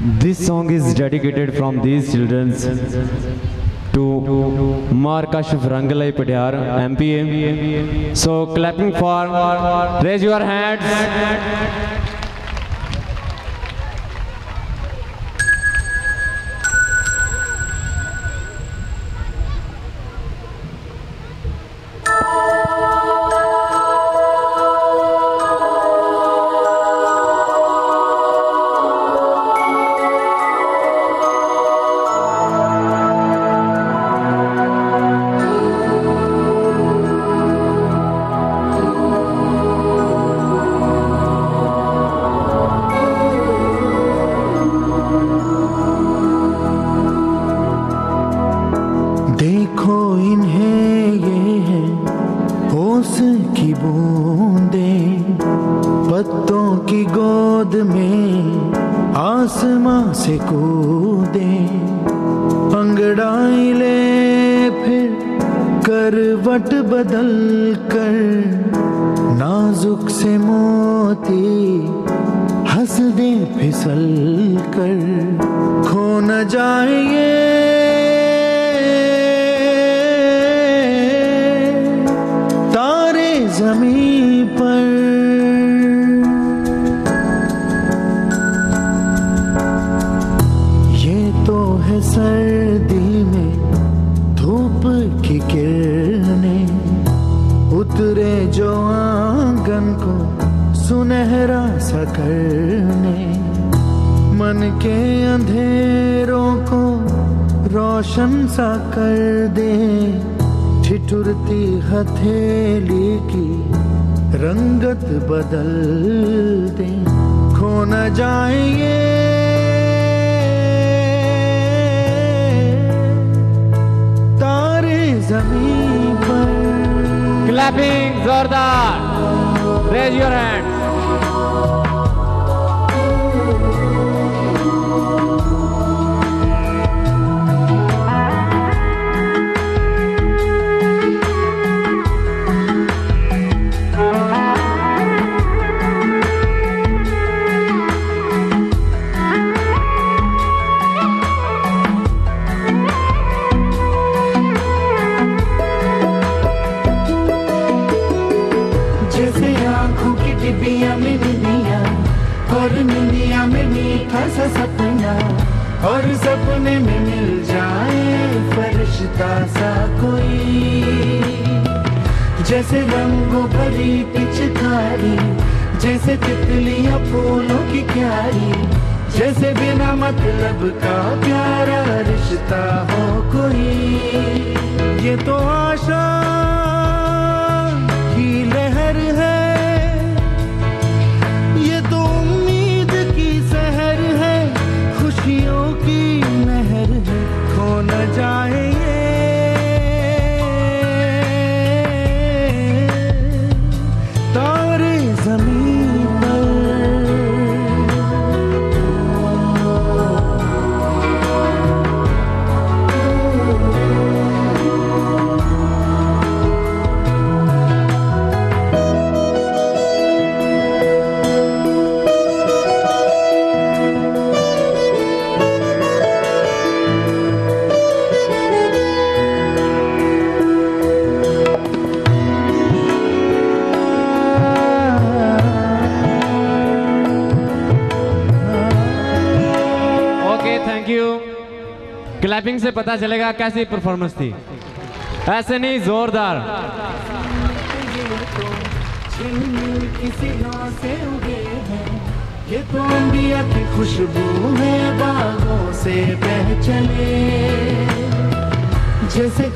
This song is dedicated from these children to Markashif Rangalai Patiar, MPA. So clapping for, raise your hands. की गोद में आसमां से कूदे, अंगड़ाई ले फिर करवट बदल कर, नाजुक से मोती हंस दे फिसल कर। खो न ये तारे ज़मीन पर सर्दी में धूप की किरणें उतरे जो आँगन को सुनहरा सा करने। मन के अंधेरों को रोशन सा कर दे। ठिठुरती हथेली की रंगत बदल दे। खो न जाए ये ज़मीन पर Clapping जोरदार. Raise your hands. डिबिया में और निंदिया में मीठा सा सपना, और सपने में मिल जाए फरिश्ता सा कोई। जैसे रंगों भरी पिचकारी, जैसे तितलियाँ फूलों की क्यारी, जैसे बिना मतलब का प्यारा रिश्ता हो कोई। क्लैपिंग से पता चलेगा कैसी परफॉर्मेंस थी। ऐसे नहीं, जोरदार। ये तो अंबिया की खुशबू है बागों से बह चले। जैसे